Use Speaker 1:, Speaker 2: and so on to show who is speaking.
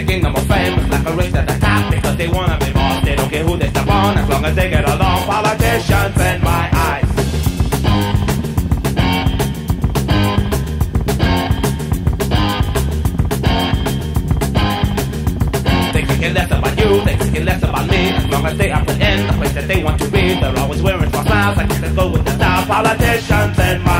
Speaker 1: the kingdom of fame. Like a race at the top because they wanna be boss. They don't care who they step on as long as they get along. Politicians in my eyes. They care less about you, they care less about me. As long as they are put in the place that they want to be, they're always wearing false smiles. I guess they go with the style. Politicians in my